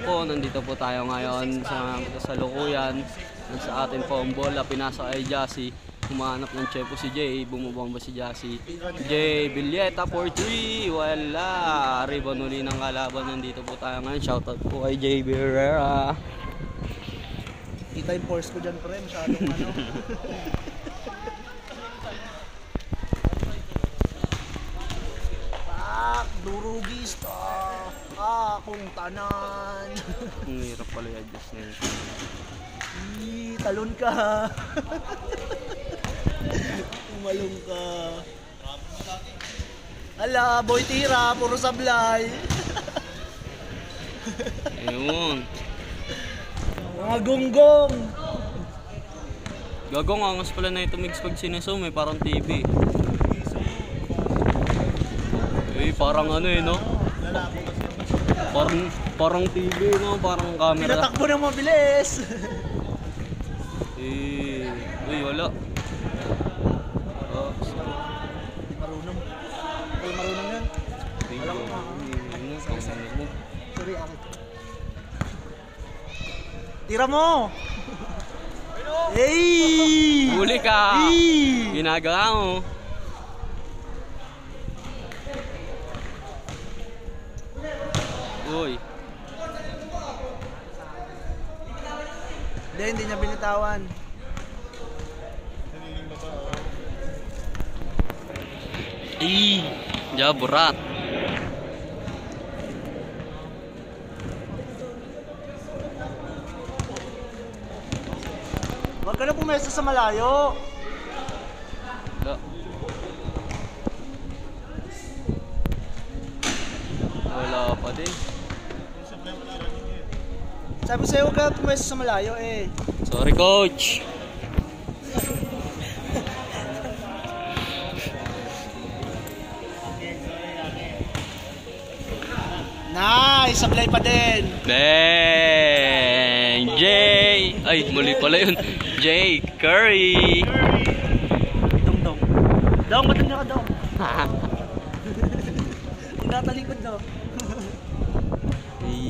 po, nandito po tayo ngayon sa kasalukuyan sa ating pong bola. Pinasa kay Jassy. Humanap ng chepo si Jay. Bumubomba si Jassy. Jay Villeta for 3. Wala. Ribbon uli ng kalaban. Nandito po tayo ngayon. Shoutout po kay Jay Birrera. Kita yung force ko dyan pre, masyadong ano. Pak, durugista, akong tanan. Ang hirap pala i-adjust na yun. Talon ka. Umalong ka. Ala, boy tira, puro sablay. Ayun. Mga gonggong. Gagong angas pala na ito mix pag sinasum eh. Parang TV. Eh, parang ano eh, no? Parang, parang TV, no? Parang camera. Pinatakbo ng mabilis. Eh, uy, wala. Oh, Di marunong. Ay, marunong yan. Alam mo, ano, pang mo. Sorry, akit. Tira mo! Hey! Huli ka! Hey! Ginagawa mo. Uy, Hindi, hindi niya binitawan. Ih, jaburat. Huwag ka na pumesa sa malayo. Wala. Wala pa din. Sabi sa'yo, huwag ka pumesa sa malayo eh. Sorry, coach. Nice! Sablay pa din. Bang! Jay! Ay, muli pala yun. Jay Curry! Dong, dong. Dong, ba't ka dong? Tinatalikod no.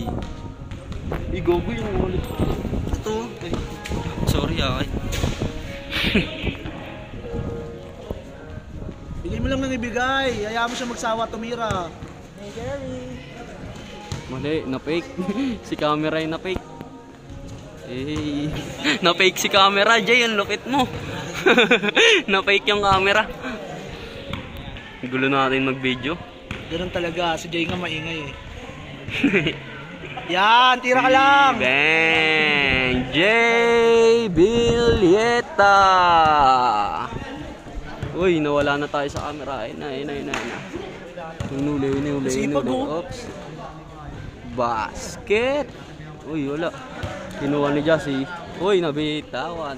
Ay. Igogo yung wallet ko. Ito. Ay, sorry ah. Ay. Bigay mo lang ng ibigay. Hayaan mo siya magsawa tumira. Hey, Jerry. Mali, na-fake. si camera yung na-fake. Eh, na-fake si camera, Jay, ang lupit mo. na-fake yung camera. Gulo natin mag-video. Ganun talaga. Si Jay nga maingay eh. Yan, tira ka lang. Bang! Jay Bilieta! Uy, nawala na tayo sa camera. Ayun na, ayun na, ayun na. ayun na. Sipag, hinuli. oh. Oops. Basket! Uy, wala. Kinuha ni Jassy. Uy, nabitawan.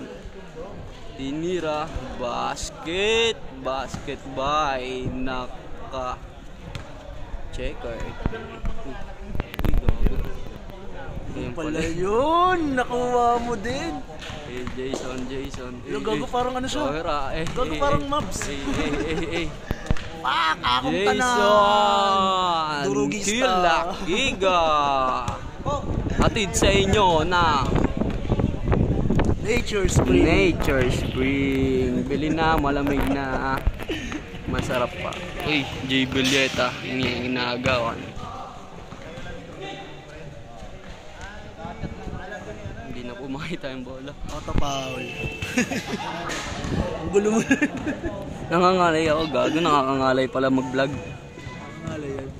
Tinira. Basket! Basket by naka checker. Uy. Ayan Pala yun. Nakuha mo din. Eh, Jason, Jason. Yung gago parang ano siya? Kamera, eh. Gago eh, parang eh. mobs. Eh, eh, eh, eh. Pak! Akong tanan. Jason! Durugista. Kilakiga! Oh, Hatid sa inyo na Nature Spring. Nature Spring. Bili na, malamig na. Masarap pa. Uy, J. Bilieta. Yung inagawan. Makita yung bola. Auto foul. Ang gulo mo. Nangangalay ako, gago. Nakakangalay pala mag-vlog. Wala yan.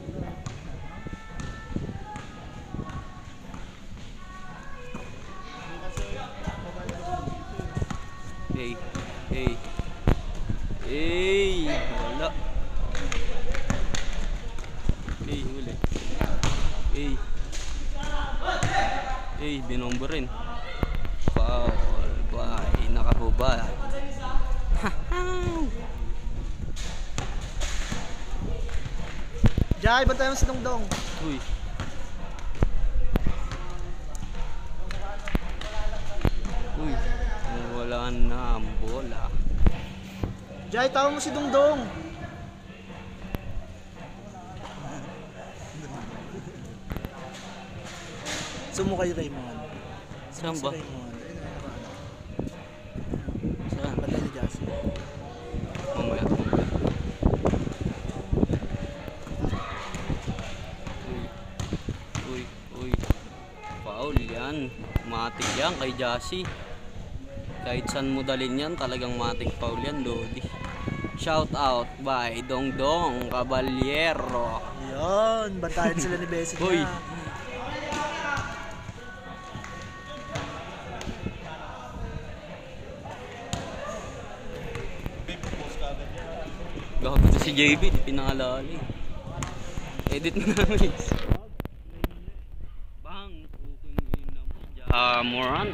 Hey, hey. Hey, wala. Hey, huli. Hey. Hey, binombo rin. Nakahubad. Jai, bantayan mo si Dongdong. Uy. Uy, wala na ang bola. Jai, tawa mo si Dongdong. Sumo kay Raymond. Saan Si ba? Raymond. Matik yan kay Jassy. Kahit saan mo dalhin yan, talagang matik foul yan, Lodi. Shout out by Dongdong Caballero. Yun, bantayan sila ni Bessie Hoy. na. Gago si JB, di pinaalala eh. Edit na namin. Bang! Kuking ina mo. Jamoran.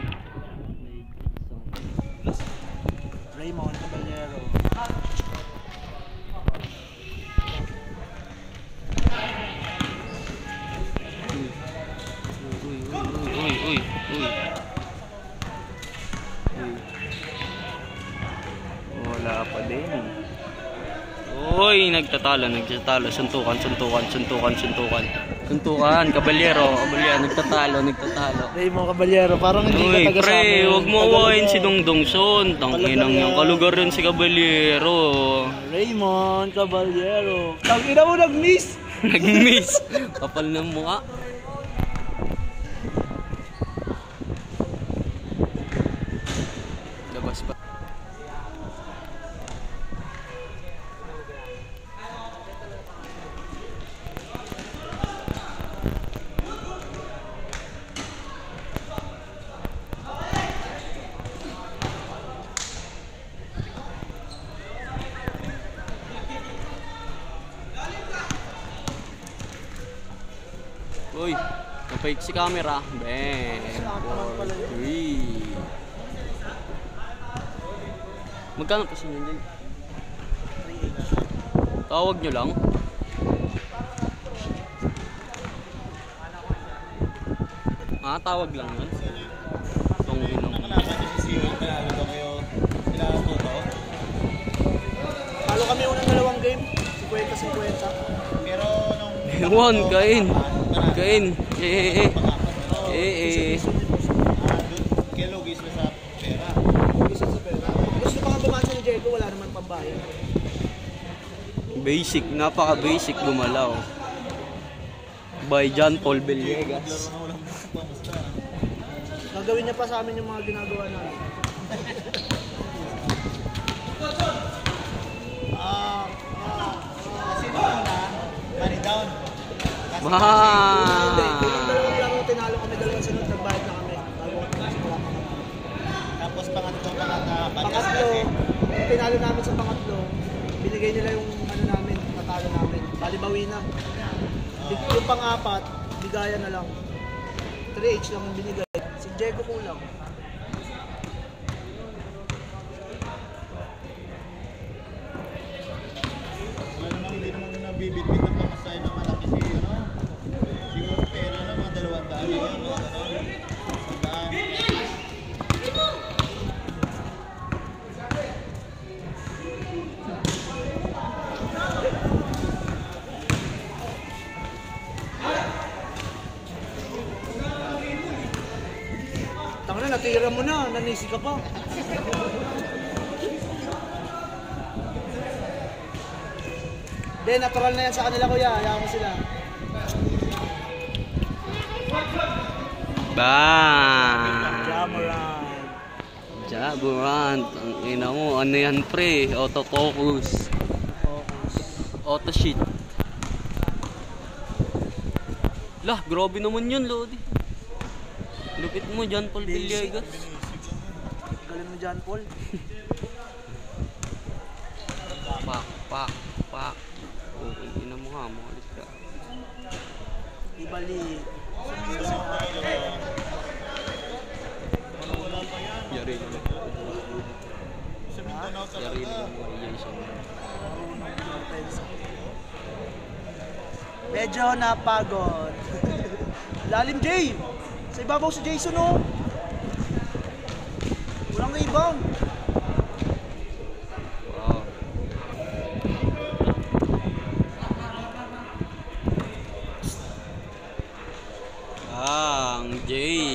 Raymond Caballero. Uy, uy, uy. Uy. Wala pa din. Uy, nagtatalo, nagtatalo. Suntukan, suntukan, suntukan, suntukan. Suntukan, kabalyero, kabalyero, nagtatalo, nagtatalo. Raymond Caballero, parang hindi Uy, ka taga sa pre, amin. huwag mo awayin si Dongdong Son. Tanginang yung kalugar rin si Caballero. Raymond Caballero. Tangina mo nag-miss! Nag-miss. Kapal ng mukha. Si camera. Bang. Four, three. Magkano pa sinyo dyan? Tawag nyo lang. Ah, tawag lang yun. Itong inong. Talo kami unang dalawang game. 50-50. Pero nung One, kain. Kain. Eh, eh, eh. Eh, eh. ah, doon kay Lugis na sa pera. Gusto sa pera. Gusto pa nga bumasa ni Jericho, wala naman pambayad. Basic, napaka-basic gumalaw. By John Paul Villegas. Gagawin niya pa sa amin yung mga ginagawa namin. Ah, ah, Kasi nung una, money down. Ma! yung dalawang laro tinalo kami dalawang sunod, nagbayad na. Bago kami pangatlo. tapos pangatlo Pangatlo, yung tinalo namin sa pangatlo, binigay nila yung ano namin, natalo namin. Balibawi na. Yung yung pang-apat, bigayan na lang. 3H lang yung binigay. Si Diego kulang. Nanisi ka pa. Hindi, natural na yan sa kanila kuya, hayaan mo sila. Bang! Jamoran. Jaburant. Ang ina mo. Ano yan pre? Autofocus. Focus. Auto sheet. Lah, grabe naman yun, Lodi. Lupit mo, John Paul Villegas. Dyan, Paul. Pak, pak, pak. Okay, ina mo nga, mawalis ka. Yari. Sa Mindanao Yari lang mga Jason. Medyo napagod. Lalim Jay! Sa ibabaw si Jason oh! Rebound. Wow. Ang J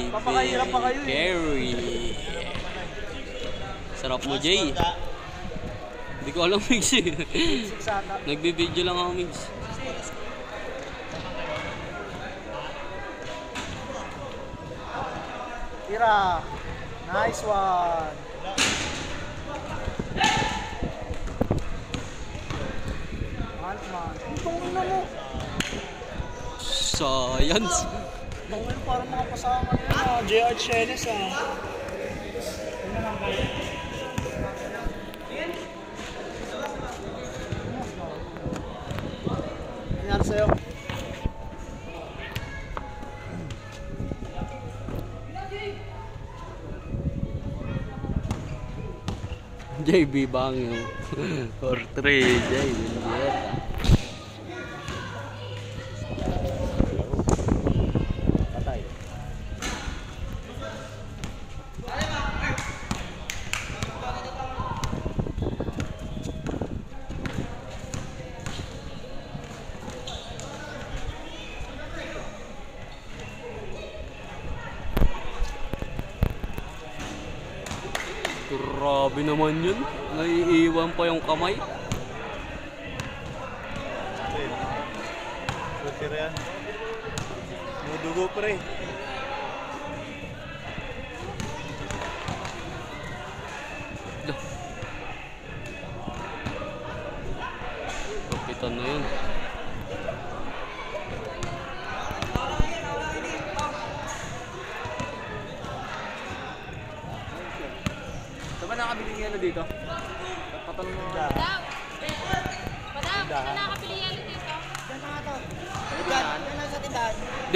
Napakahirap pa kayo eh. Carry. Sarap mo, Jay. Hindi ko alam, Migs. Nagbibideo lang ako, Migs. Tira. Nice one. Man, man. Itong ina mo. Science. Itong parang mga pasama niya. JR Chenes ah. JB Bangyo. Or 3, Jay Grabe naman yun. Naiiwan pa yung kamay. Shooter yan. Mudugo pre. Kapitan na yun.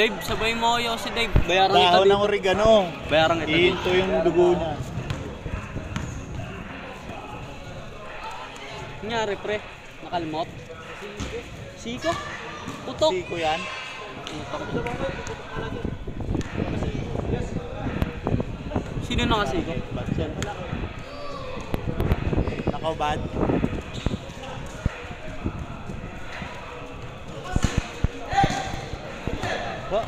Dave, sabay mo kayo si Dave. Bayaran kita Dahon ng dito. oregano. Bayaran kita dito. Iinto yung dugo niya. Nangyari pre, nakalmot. Siko? Putok. Siko yan. Sino nakasiko? Batson. Nakaubad. Ba?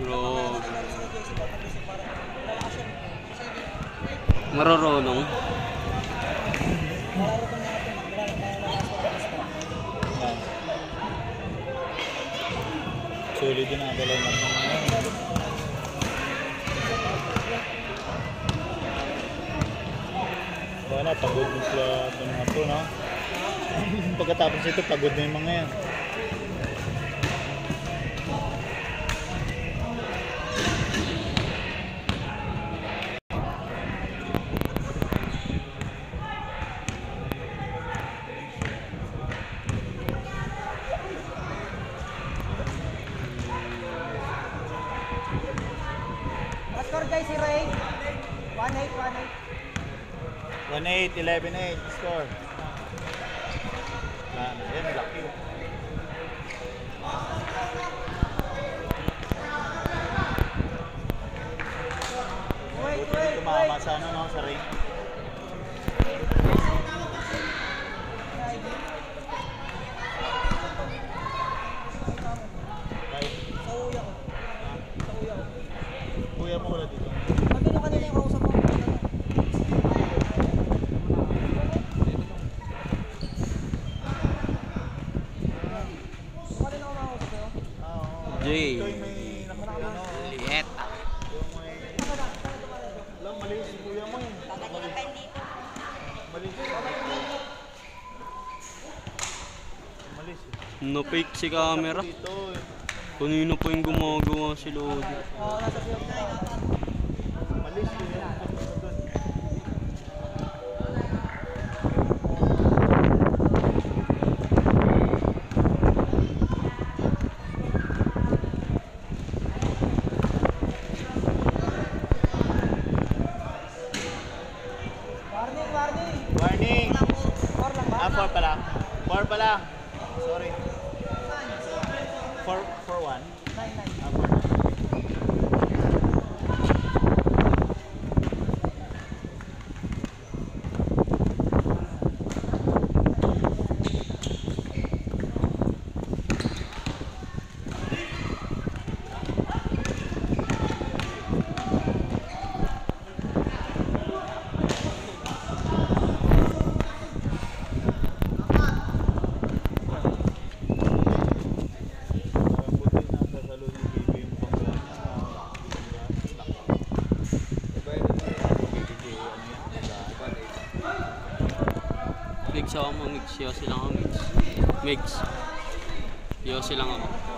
Bro. Marorunong. Yan. Solid din ang dalawa ng. Wala, pagod din sila ng mga to, no? Pagkatapos ito, pagod na yung mga yan. Score guys si Ray. 1-8, 1-8. 1-8, 11-8, score. Na, na, yan, laki. oh. Wait, Buti wait, tumama sa ano, no, sa ring. Kahit, Sa uya ko. Sa uya ko. kuya mo wala dito. Magkano kanina yung kausap mo? Kanina ko makausap ko? Ah, oo. Jay. Ito yung may nakakano. Lieta. Yung may... Alam, mali si kuya mo eh. Mali. Mali si. Camera. Kanino pa yung gumagawa si Lodi? Oo, nasa 4 for 1. 9-9. Ah, Mix ako mix. Yossi lang ako, mix. Mix. Yossi lang ako.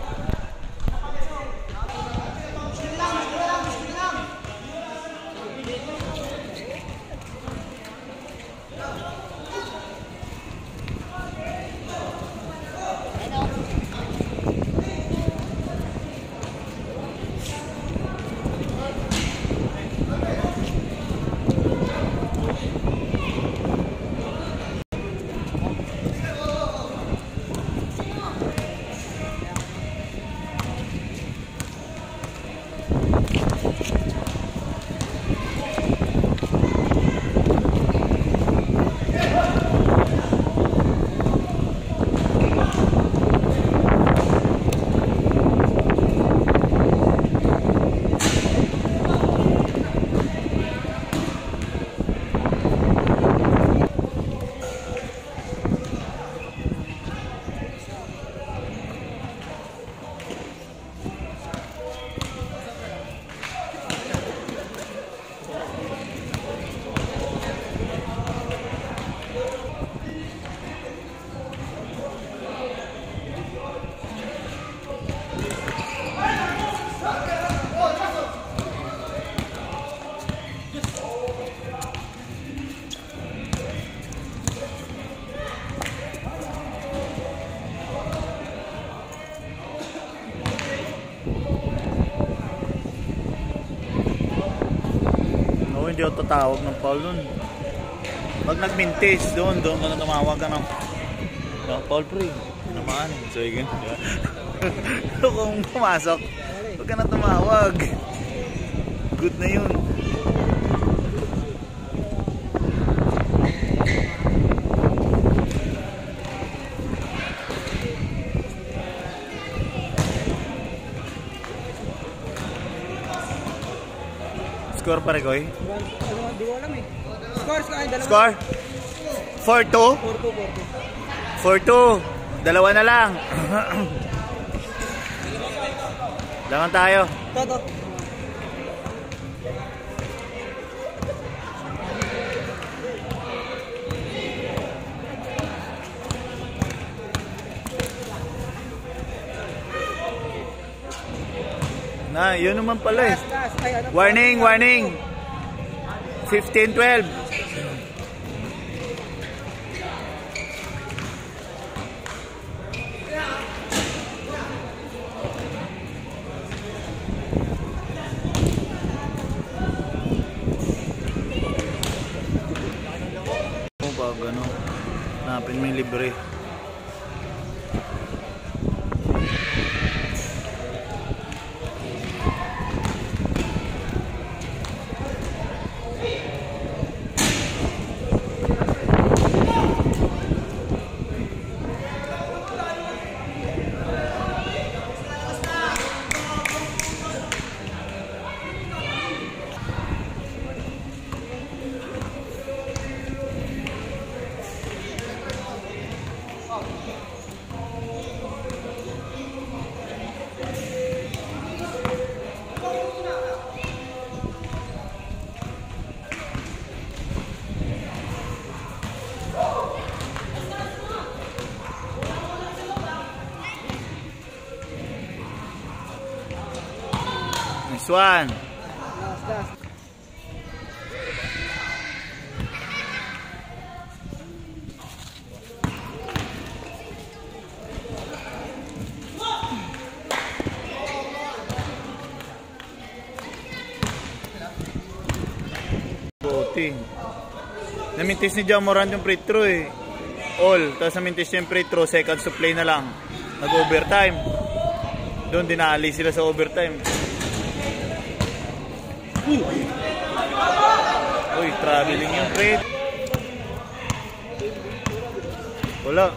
Tatawag ng foul nun. Pag nag-mintis, doon, doon ka na tumawag ka ng no, foul free. Naman, so yun. Kung pumasok, huwag ka na tumawag. Good na yun. Koy? Ano, di ko eh. Ka, dalawa. Score? 4-2? 4-2, 4-2. Dalawa na lang. Laman tayo. 4-2. Toto. Na, yun naman pala eh. Ano, Warning, warning. 15-12. Kung pag ano, hanapin mo yung libre. Nice one. Last, last. Namintis ni Jamoran yung free throw eh. All. Tapos namintis yung free throw. Seconds to play na lang. Nag-overtime. Doon dinali sila sa overtime. Uy, traveling yung trade. Wala.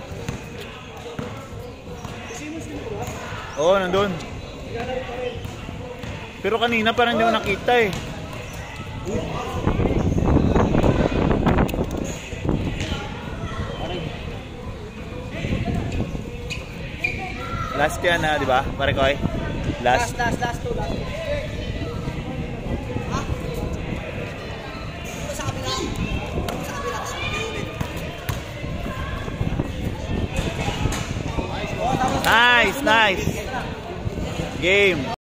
Oo, nandun. Pero kanina parang hindi ko nakita eh. Last yan na, di ba? Pare ko Last. Last, last, last two, last two. Nice. Game.